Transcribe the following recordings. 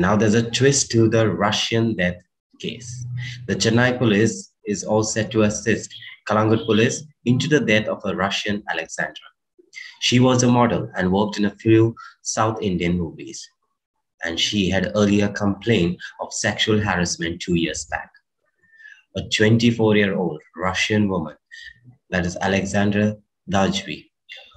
And now there's a twist to the Russian death case. The Chennai police is all set to assist Calangute police into the death of a Russian Alexandra. She was a model and worked in a few South Indian movies. And she had earlier complained of sexual harassment two years back. A 24 year old Russian woman, that is Alexandra Djavi,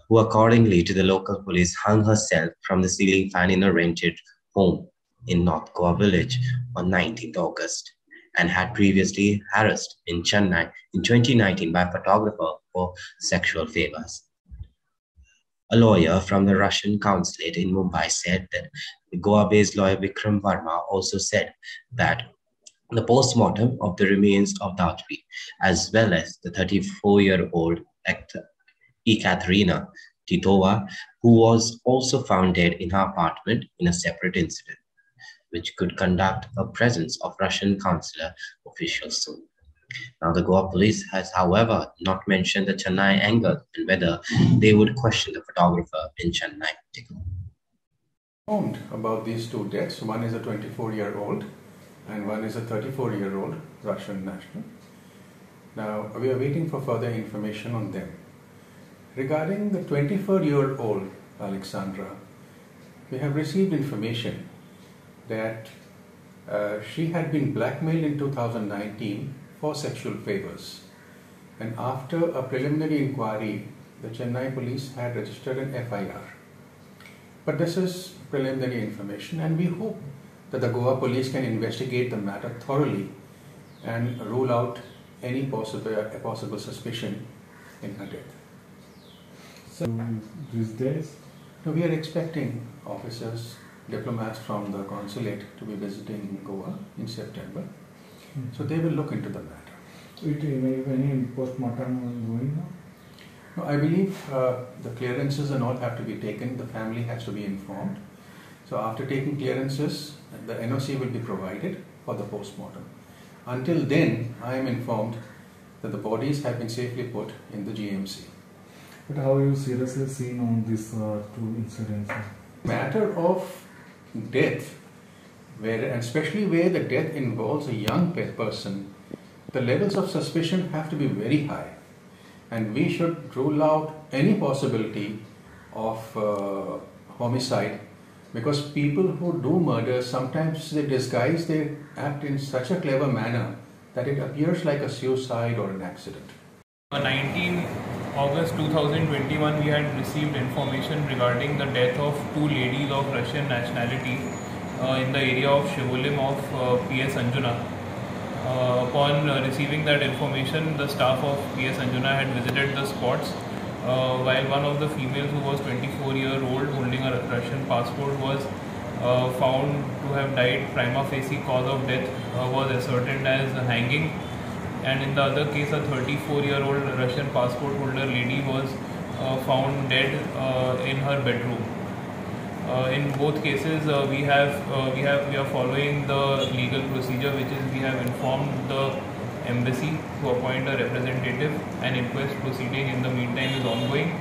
who accordingly to the local police hung herself from the ceiling fan in a rented home in North Goa village on 19th August and had previously harassed in Chennai in 2019 by a photographer for sexual favors. A lawyer from the Russian consulate in Mumbai said that the Goa-based lawyer Vikram Varma also said that the post-mortem of the remains of Djavi, as well as the 34-year-old actor Ekaterina Titova, who was also found dead in her apartment in a separate incident which could conduct a presence of Russian consular officials soon. Now, the Goa police has, however, not mentioned the Chennai angle and whether they would question the photographer in Chennai about these two deaths. One is a 24 year old and one is a 34 year old Russian national. Now, we are waiting for further information on them. Regarding the 24 year old Alexandra, we have received information that uh, she had been blackmailed in 2019 for sexual favors. And after a preliminary inquiry, the Chennai police had registered an FIR. But this is preliminary information, and we hope that the Goa police can investigate the matter thoroughly and rule out any possible, possible suspicion in her death. So these days? Now we are expecting officers diplomats from the consulate to be visiting Goa in September. Mm. So they will look into the matter. It may have any post-mortem going now? No, I believe uh, the clearances and all have to be taken. The family has to be informed. So after taking clearances, the NOC will be provided for the post-mortem. Until then, I am informed that the bodies have been safely put in the GMC. But how are you seriously seen on these uh, two incidents? Matter of death, where, and especially where the death involves a young person, the levels of suspicion have to be very high. And we should rule out any possibility of uh, homicide because people who do murder sometimes they disguise their act in such a clever manner that it appears like a suicide or an accident. On 19 August 2021, we had received information regarding the death of two ladies of Russian nationality uh, in the area of Shivolim of uh, PS Anjuna. Uh, upon receiving that information, the staff of PS Anjuna had visited the spots. Uh, while one of the females who was 24 year old holding a Russian passport was uh, found to have died prima facie cause of death uh, was ascertained as hanging and in the other case a 34 year old Russian passport holder lady was uh, found dead uh, in her bedroom. Uh, in both cases uh, we have uh, we have we are following the legal procedure which is we have informed the embassy to appoint a representative an inquest proceeding in the meantime is ongoing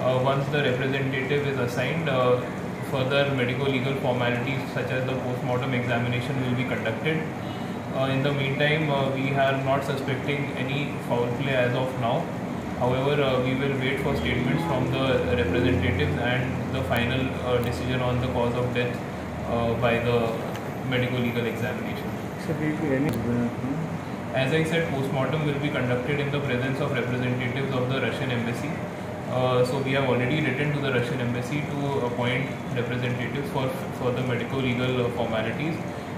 uh, once the representative is assigned further medical legal formalities such as the post-mortem examination will be conducted in the meantime, uh, we are not suspecting any foul play as of now. However, uh, we will wait for statements from the representatives and the final decision on the cause of death by the medical legal examination. As I said, postmortem will be conducted in the presence of representatives of the Russian embassy. Uh, so we have already written to the Russian embassy to appoint representatives for for the medical legal formalities.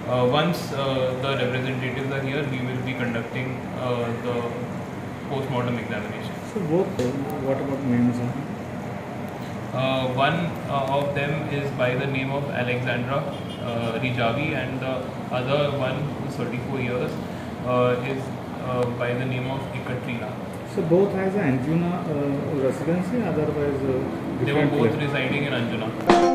Uh, once uh, the representatives are here, we will be conducting uh, the post-mortem examination. So both, what about names? Uh, one uh, of them is by the name of Alexandra uh, Rijavi and the other one 34 years is by the name of Ekaterina. So both has an Anjuna residency, otherwise They were both residing in Anjuna.